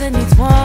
cause it needs one.